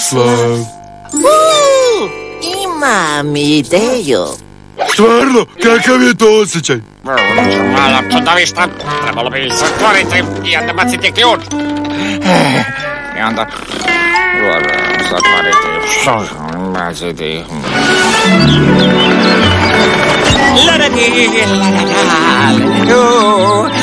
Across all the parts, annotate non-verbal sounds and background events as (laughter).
Miroslav. Uuu, imam ideju. Stvarno, kakav je to osjećaj? Malo čudovišta, trebalo bi zatvoriti i onda baciti ključ. I onda... Zatvoriti, baciti... Laradi, larada, laradu. A,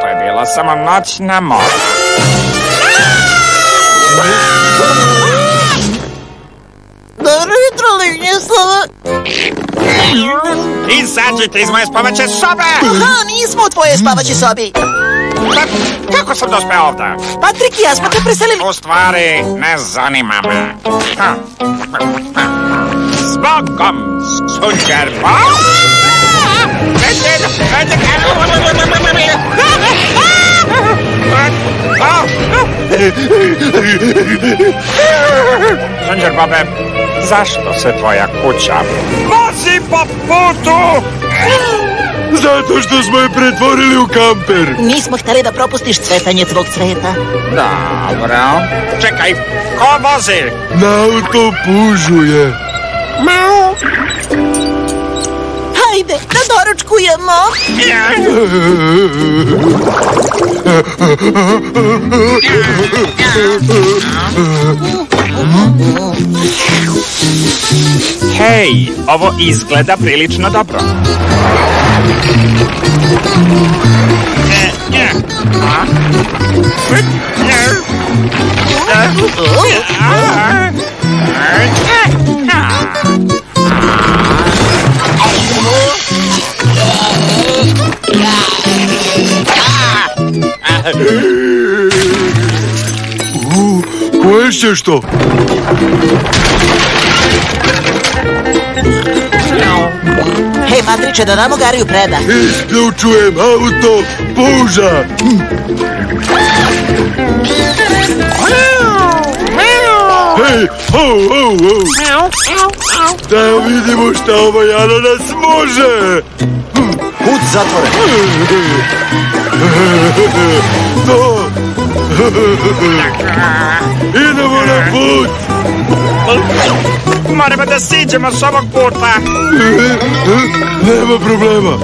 to je bila samo noćna mora. Dobro jutro, Linjeslava. Izađite iz moje spavaće sobe! Aha, nismo u tvojoj spavaćoj sobi. Pa, kako sam dospeo ovdje? Patrik i ja smo te preselili. U stvari, ne zanima me. Zbogom, sunđer. Sunđer Bobe, zašto se tvoja kuća vozi po putu? Zato što smo je pretvorili u kamper. Nismo htjeli da propustiš cvetanje tvog cveta. Dobro. Čekaj, ko vozi? Na auto pužuje. Hajde, da doručkujemo. (laughs) Hej, ovo izgleda prilično dobro. U, poješće što? Hej, Patriče, da damo Gariju preda. Isključujem auto puža. Hej, ho, ho, ho. Da vidimo šta ovaj ananas može. Put zatvoren. To. Idemo na put. Moramo da siđemo s ovog puta. Nema problema.